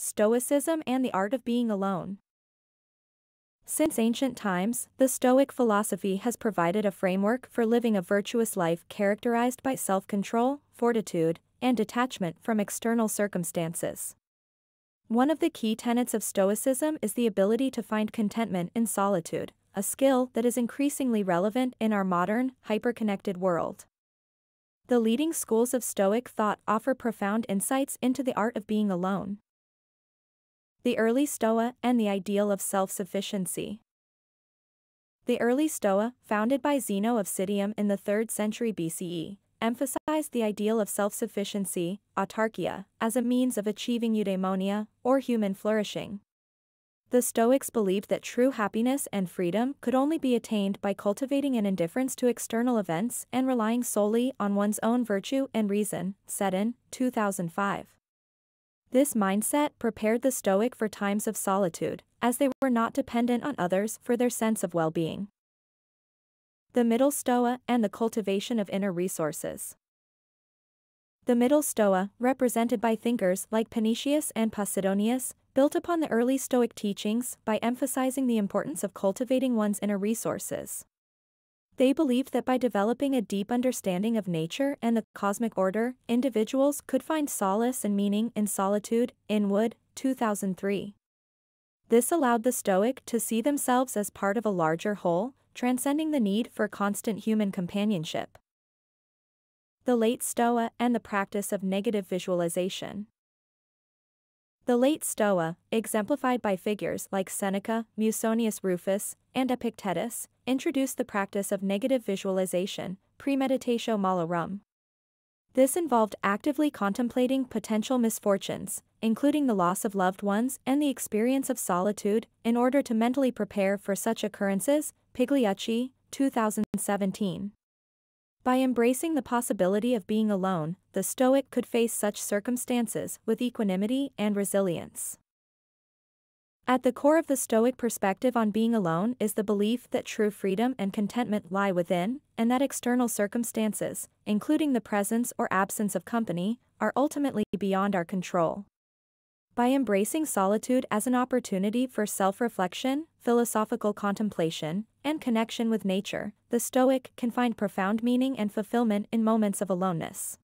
Stoicism and the Art of Being Alone. Since ancient times, the Stoic philosophy has provided a framework for living a virtuous life characterized by self control, fortitude, and detachment from external circumstances. One of the key tenets of Stoicism is the ability to find contentment in solitude, a skill that is increasingly relevant in our modern, hyperconnected world. The leading schools of Stoic thought offer profound insights into the art of being alone. The early Stoa and the ideal of self-sufficiency. The early Stoa, founded by Zeno of Citium in the 3rd century BCE, emphasized the ideal of self-sufficiency, autarkia, as a means of achieving eudaimonia, or human flourishing. The Stoics believed that true happiness and freedom could only be attained by cultivating an indifference to external events and relying solely on one's own virtue and reason, Seddon, 2005. This mindset prepared the Stoic for times of solitude, as they were not dependent on others for their sense of well-being the Middle Stoa, and the cultivation of inner resources. The Middle Stoa, represented by thinkers like Panaetius and Posidonius, built upon the early Stoic teachings by emphasizing the importance of cultivating one's inner resources. They believed that by developing a deep understanding of nature and the cosmic order, individuals could find solace and meaning in solitude, Inwood, 2003. This allowed the Stoic to see themselves as part of a larger whole, transcending the need for constant human companionship. The late Stoa and the practice of negative visualization. The late Stoa, exemplified by figures like Seneca, Musonius Rufus, and Epictetus, introduced the practice of negative visualization, premeditatio malorum. This involved actively contemplating potential misfortunes, including the loss of loved ones and the experience of solitude, in order to mentally prepare for such occurrences, Pigliucci, 2017. By embracing the possibility of being alone, the Stoic could face such circumstances with equanimity and resilience. At the core of the Stoic perspective on being alone is the belief that true freedom and contentment lie within, and that external circumstances, including the presence or absence of company, are ultimately beyond our control. By embracing solitude as an opportunity for self-reflection, philosophical contemplation, and connection with nature, the Stoic can find profound meaning and fulfillment in moments of aloneness.